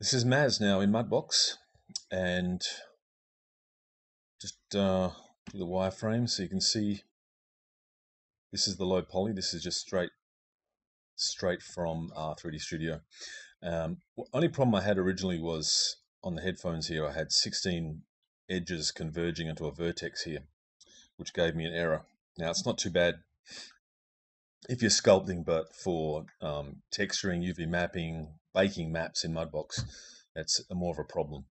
This is Maz now in Mudbox and just uh, do the wireframe so you can see this is the low poly. This is just straight straight from uh, 3D Studio. Um, only problem I had originally was on the headphones here I had 16 edges converging into a vertex here which gave me an error. Now it's not too bad if you're sculpting, but for um, texturing, UV mapping, baking maps in Mudbox, that's more of a problem.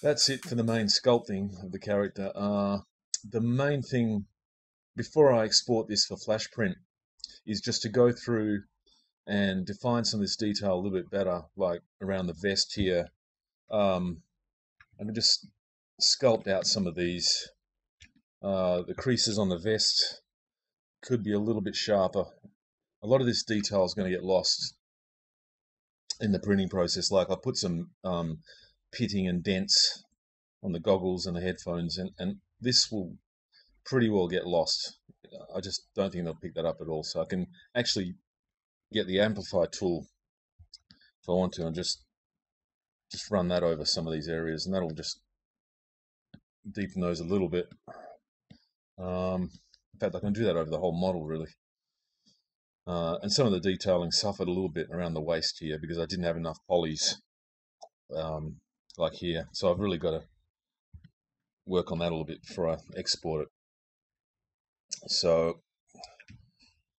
That's it for the main sculpting of the character. Uh, the main thing before I export this for FlashPrint is just to go through and define some of this detail a little bit better, like around the vest here. Um, I just sculpt out some of these. Uh, the creases on the vest could be a little bit sharper. A lot of this detail is going to get lost in the printing process. Like I put some um, pitting and dents on the goggles and the headphones, and, and this will pretty well get lost. I just don't think they'll pick that up at all. So I can actually get the amplify tool if I want to and just just run that over some of these areas and that'll just deepen those a little bit. Um, in fact, I can do that over the whole model really. Uh, and some of the detailing suffered a little bit around the waist here because I didn't have enough polys um, like here. So I've really got to work on that a little bit before I export it. So,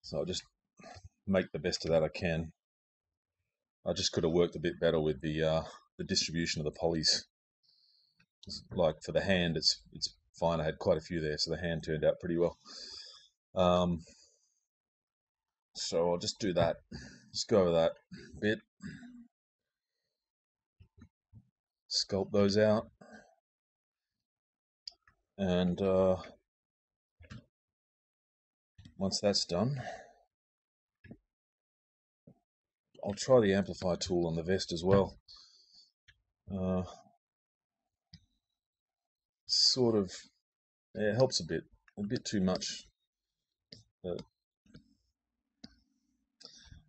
so I'll just make the best of that I can. I just could have worked a bit better with the uh, the distribution of the polys. Like for the hand, it's it's fine. I had quite a few there, so the hand turned out pretty well. Um, so I'll just do that. Just go over that bit. Sculpt those out. And uh, once that's done, I'll try the amplify tool on the vest as well. Uh, sort of, yeah, it helps a bit, a bit too much. But,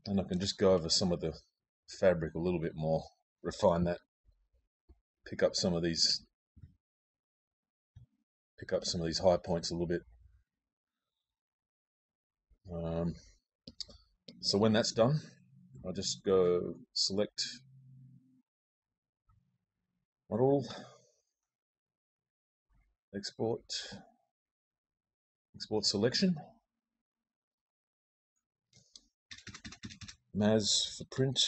and I can just go over some of the fabric a little bit more, refine that, pick up some of these, pick up some of these high points a little bit. Um, so when that's done, I'll just go select model, export, export selection, Maz for print.